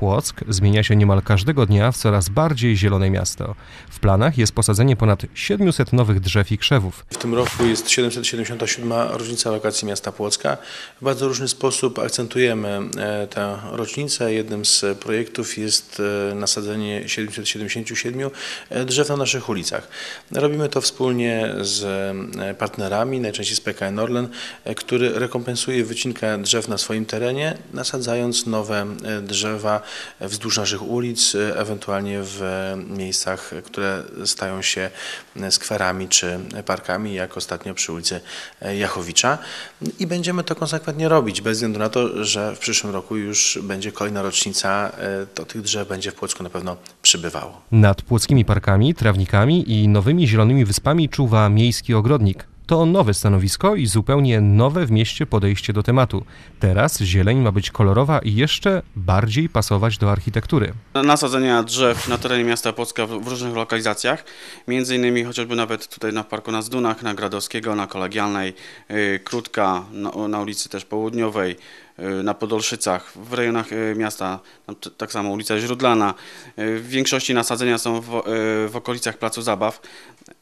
Płock zmienia się niemal każdego dnia w coraz bardziej zielone miasto. W planach jest posadzenie ponad 700 nowych drzew i krzewów. W tym roku jest 777. rocznica lokacji miasta Płocka. W bardzo różny sposób akcentujemy e, tę rocznicę. Jednym z projektów jest e, nasadzenie 777 e, drzew na naszych ulicach. Robimy to wspólnie z partnerami, najczęściej z PKN Orlen, który rekompensuje wycinkę drzew na swoim terenie, nasadzając nowe drzewa wzdłuż naszych ulic, ewentualnie w miejscach, które stają się skwerami czy parkami, jak ostatnio przy ulicy Jachowicza. I będziemy to konsekwentnie robić, bez względu na to, że w przyszłym roku już będzie kolejna rocznica, e, to tych drzew będzie w Płocku na pewno przybywało. Nad płockimi parkami, trawnikami i nowymi zielonymi wyspami czuwa miejski ogrodnik. To nowe stanowisko i zupełnie nowe w mieście podejście do tematu. Teraz zieleń ma być kolorowa i jeszcze bardziej pasować do architektury. nasadzenia drzew na terenie miasta Płocka w różnych lokalizacjach, między innymi chociażby nawet tutaj na parku na Zdunach, na Gradowskiego, na Kolegialnej, y, Krótka, na, na ulicy też Południowej, na Podolszycach, w rejonach y, miasta, tak samo ulica Źródlana. Y, W większości nasadzenia są w, y, w okolicach placu zabaw,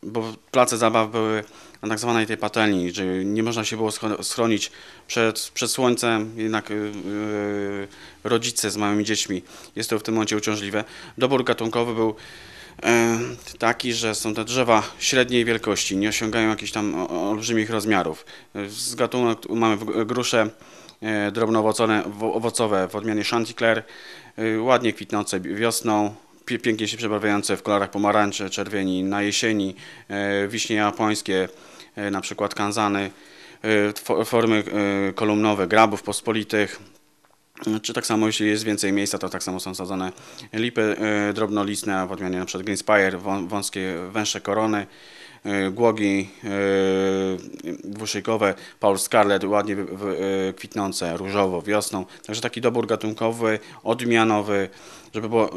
bo place zabaw były na tak zwanej tej patelni, że nie można się było schro- schronić przed, przed słońcem, jednak y, y, rodzice z małymi dziećmi. Jest to w tym momencie uciążliwe. Dobór gatunkowy był taki, że są te drzewa średniej wielkości, nie osiągają jakichś tam olbrzymich rozmiarów. E, Z gatunku mamy grusze e, drobnoowocowe wo- owocowe w odmianie Chanticleer, e, ładnie kwitnące wiosną, pięknie się przebawiające w kolorach pomarańczy, czerwieni na jesieni, e, wiśnie japońskie, e, na przykład kanzany, e, fo- formy e, kolumnowe grabów pospolitych, czy tak samo, jeśli jest więcej miejsca, to tak samo są sadzone lipy e, drobnolistne, w odmianie np. Green Spire, wą- wąskie, węższe korony, e, głogi dwuszyjkowe, Paul Scarlet, ładnie e, kwitnące różowo wiosną. Także taki dobór gatunkowy, odmianowy, żeby była e,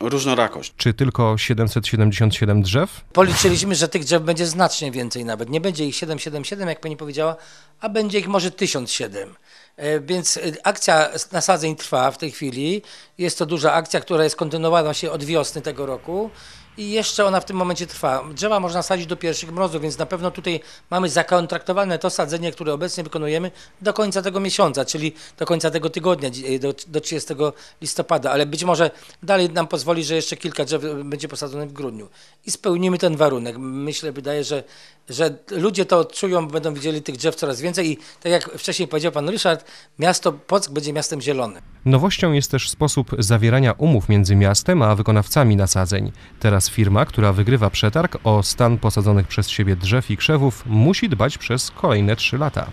różnorakość. Czy tylko 777 drzew? Policzyliśmy, że tych drzew będzie znacznie więcej nawet. Nie będzie ich 777, jak pani powiedziała, a będzie ich może 1007. E, Więc e, akcja nasadzeń trwa w tej chwili. Jest to duża akcja, która jest kontynuowana się od wiosny tego roku. I jeszcze ona w tym momencie trwa. Drzewa można sadzić do pierwszych mrozów, więc na pewno tutaj mamy zakontraktowane to sadzenie, które obecnie wykonujemy do końca tego miesiąca, czyli do końca tego tygodnia, do, do 30 listopada. Ale być może dalej nam pozwoli, że jeszcze kilka drzew będzie posadzonych w grudniu. I spełnimy ten warunek. Myślę, wydaje, że, że ludzie to odczują, będą widzieli tych drzew coraz więcej i tak jak wcześniej powiedział pan Ryszard, miasto Płock będzie miastem zielonym. Nowością jest też sposób zawierania umów między miastem a wykonawcami nasadzeń. Teraz firma, która wygrywa przetarg o stan posadzonych przez siebie drzew i krzewów, musi dbać przez kolejne 3 lata.